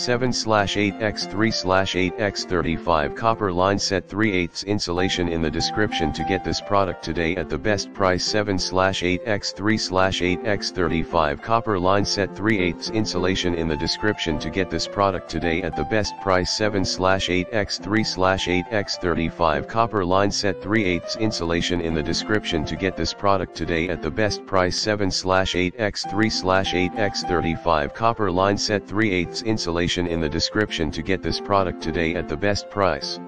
7 slash 8x3 slash 8x35 copper line set 3 8 insulation in the description to get this product today at the best price 7 slash 8x3 slash 8x35 copper line set 3 8 insulation in the description to get this product today at the best price 7 slash 8x3 slash 8x35 copper line set 3 8 insulation in the description to get this product today at the best price 7 slash 8x3 slash 8x35 copper line set 3 8 insulation in the description to get this product today at the best price.